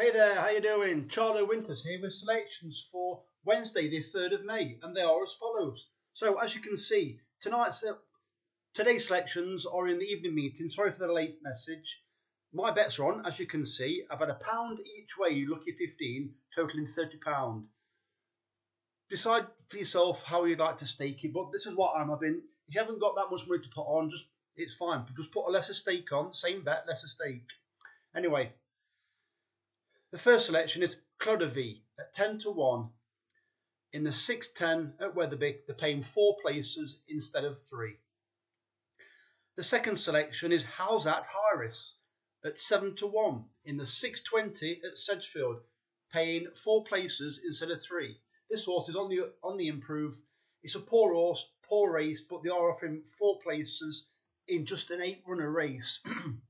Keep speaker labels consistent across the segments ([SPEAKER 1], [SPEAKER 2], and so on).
[SPEAKER 1] Hey there, how you doing? Charlie Winters here with selections for Wednesday, the 3rd of May, and they are as follows. So, as you can see, tonight's uh, today's selections are in the evening meeting. Sorry for the late message. My bets are on, as you can see. I've had a pound each way, lucky 15, totaling £30. Decide for yourself how you'd like to stake it, but this is what I'm having. If you haven't got that much money to put on, just it's fine. Just put a lesser stake on, same bet, lesser stake. Anyway, the first selection is Clodovy at 10 to 1. In the 610 at Wetherby, they're paying four places instead of three. The second selection is Howzat Harris at 7 to 1. In the 620 at Sedgefield, paying four places instead of three. This horse is on the on the improve. It's a poor horse, poor race, but they are offering four places in just an eight runner race.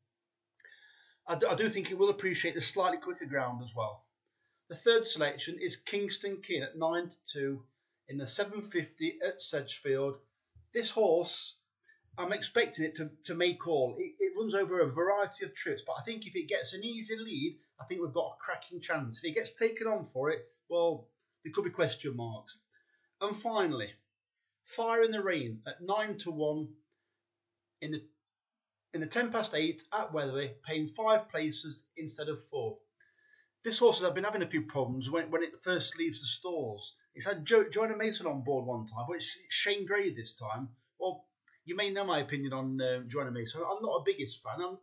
[SPEAKER 1] I, do, I do think it will appreciate the slightly quicker ground as well. The third selection is Kingston King at 9 to 2 in the 750 at Sedgefield. This horse, I'm expecting it to, to make all. It, it runs over a variety of trips, but I think if it gets an easy lead, I think we've got a cracking chance. If it gets taken on for it, well, there could be question marks. And finally, Fire in the Rain at 9 to 1 in the in the 10 past 8 at Wetherby, paying five places instead of four. This horse has been having a few problems when, when it first leaves the stalls. It's had jo- Joanna Mason on board one time, but it's Shane Gray this time. Well, you may know my opinion on uh, Joanna Mason. I'm not a biggest fan. I'm,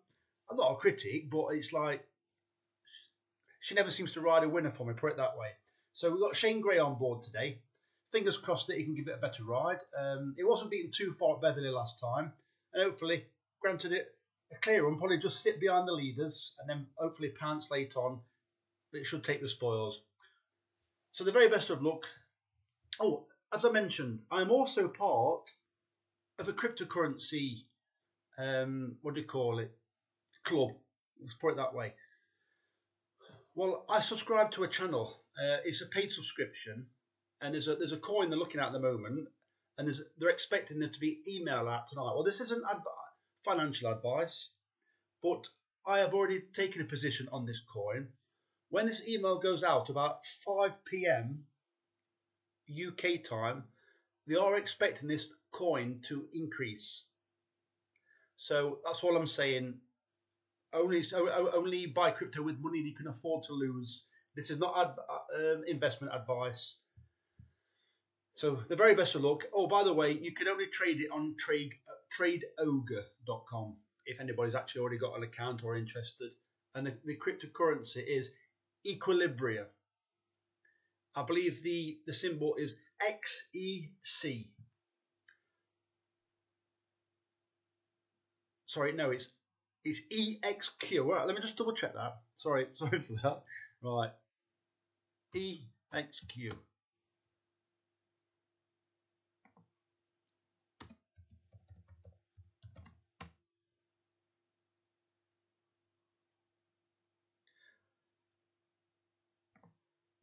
[SPEAKER 1] I'm not a critic, but it's like she never seems to ride a winner for me, put it that way. So we've got Shane Gray on board today. Fingers crossed that he can give it a better ride. Um, it wasn't beaten too far at Beverley last time, and hopefully granted it a clear run, probably just sit behind the leaders and then hopefully pounce late on. But it should take the spoils. So the very best of luck. Oh, as I mentioned, I'm also part of a cryptocurrency. Um, what do you call it? Club. Let's put it that way. Well, I subscribe to a channel. Uh, it's a paid subscription, and there's a there's a coin they're looking at at the moment, and they're expecting there to be email out tonight. Well, this isn't financial advice, but I have already taken a position on this coin. When this email goes out about 5 p.m. UK time, they are expecting this coin to increase. So that's all I'm saying. Only only buy crypto with money that you can afford to lose. This is not ad, uh, investment advice. So the very best of luck. Oh, by the way, you can only trade it on trade tradeogre.com if anybody's actually already got an account or interested. And the, the cryptocurrency is Equilibria. I believe the, the symbol is XEC. Sorry, no, it's it's EXQ. Right, let me just double check that. Sorry, sorry for that. Right. EXQ.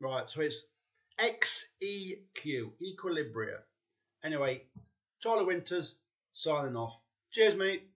[SPEAKER 1] Right, so it's XEQ, Equilibria. Anyway, Charlie Winters signing off. Cheers, mate.